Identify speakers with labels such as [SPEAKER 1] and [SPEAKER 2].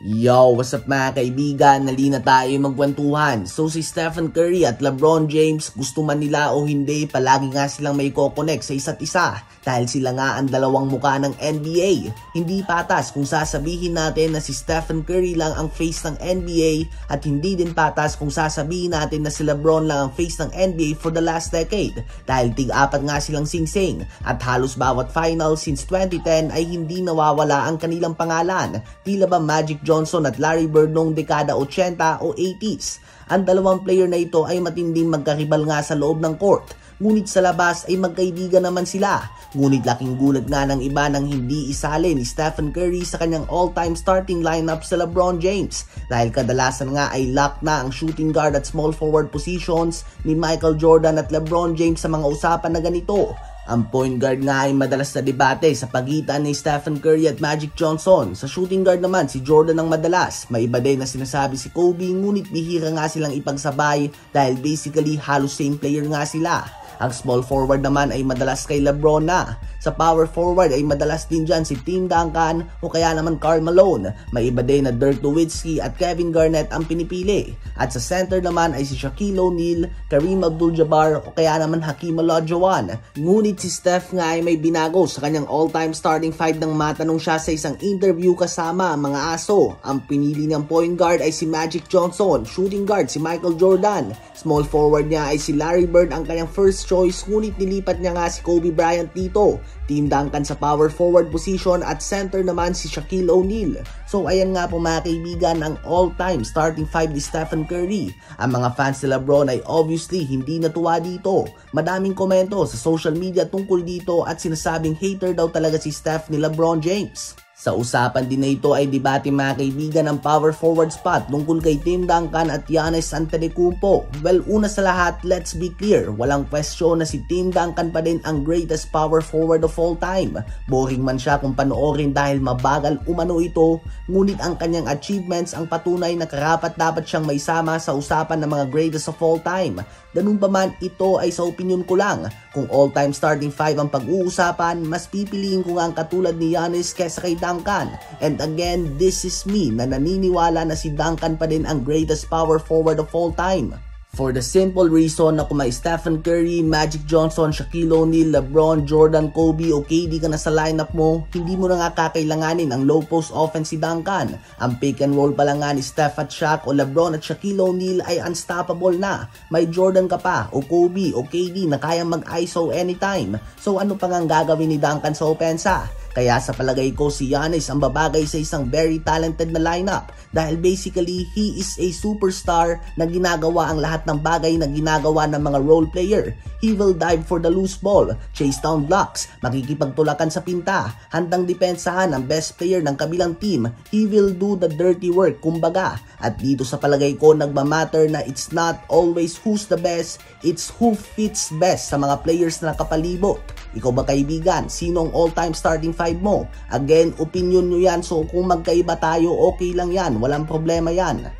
[SPEAKER 1] Yo, what's up mga kaibigan? Nalina tayo magkwentuhan. So si Stephen Curry at LeBron James, gusto man nila o hindi, palagi nga silang may kokonek sa isa't isa dahil sila nga ang dalawang muka ng NBA. Hindi patas kung sasabihin natin na si Stephen Curry lang ang face ng NBA at hindi din patas kung sasabihin natin na si LeBron lang ang face ng NBA for the last decade dahil tig-apat nga silang singsing at halos bawat final since 2010 ay hindi nawawala ang kanilang pangalan. Tila ba Magic Johnson at Larry Bird noong dekada 80 o 80s. Ang dalawang player na ito ay matinding magkaribal nga sa loob ng court. Ngunit sa labas ay magkaibigan naman sila. Ngunit laking gulat nga ng iba nang hindi isali ni Stephen Curry sa kanyang all-time starting lineup sa LeBron James dahil kadalasan nga ay lock na ang shooting guard at small forward positions ni Michael Jordan at LeBron James sa mga usapan na ganito. Ang point guard nga ay madalas na debate sa pagitan ni Stephen Curry at Magic Johnson. Sa shooting guard naman, si Jordan ang madalas. May iba din na sinasabi si Kobe ngunit bihira nga silang ipagsabay dahil basically halos same player nga sila. Ang small forward naman ay madalas kay Lebron na. Sa power forward ay madalas din dyan si Tim Duncan o kaya naman Karl Malone. May iba din na Dirk Nowitzki at Kevin Garnett ang pinipili. At sa center naman ay si Shaquille O'Neal, Kareem Abdul-Jabbar o kaya naman Hakeem Olajuwon. Ngunit si Steph nga ay may binago sa kanyang all-time starting five nang matanong siya sa isang interview kasama ang mga aso. Ang pinili niyang point guard ay si Magic Johnson, shooting guard si Michael Jordan, small forward niya ay si Larry Bird ang kanyang first choice ngunit nilipat niya nga si Kobe Bryant dito. Team Duncan sa power forward position at center naman si Shaquille O'Neal. So ayan nga po mga kaibigan ang all-time starting five ni Stephen Curry. Ang mga fans ni Lebron ay obviously hindi natuwa dito. Madaming komento sa social media tungkol dito at sinasabing hater daw talaga si Steph ni Lebron James. Sa usapan din na ito ay debate mga kaibigan ng power forward spot tungkol kay Tim Duncan at Giannis Antetokounmpo. Well, una sa lahat, let's be clear, walang question na si Tim Duncan pa din ang greatest power forward of all time. Boring man siya kung panoorin dahil mabagal umano ito, ngunit ang kanyang achievements ang patunay na karapat dapat siyang maisama sa usapan ng mga greatest of all time. Ganun pa man, ito ay sa opinion ko lang. Kung all-time starting 5 ang pag-uusapan, mas pipiliin ko nga ang katulad ni Giannis kesa kay Duncan. And again, this is me na naniniwala na si Duncan pa din ang greatest power forward of all time. For the simple reason na kung may Stephen Curry, Magic Johnson, Shaquille O'Neal, LeBron, Jordan, Kobe o KD ka na sa lineup mo, hindi mo na nga kakailanganin ang low post offense si Duncan. Ang pick and roll pa lang nga ni Steph at Shaq o LeBron at Shaquille O'Neal ay unstoppable na. May Jordan ka pa o Kobe o KD na kayang mag-ISO anytime. So ano pa nga gagawin ni Duncan sa opensa? Kaya sa palagay ko si Giannis ang babagay sa isang very talented na lineup dahil basically he is a superstar na ginagawa ang lahat ng bagay na ginagawa ng mga role player. He will dive for the loose ball, chase down blocks, makikipagtulakan sa pinta, handang depensahan ang best player ng kabilang team. He will do the dirty work kumbaga. At dito sa palagay ko nagmamatter na it's not always who's the best, it's who fits best sa mga players na nakapalibot. Ikaw ba kaibigan? Sino ang all-time starting five mo? Again, opinion nyo yan. So kung magkaiba tayo, okay lang yan. Walang problema yan.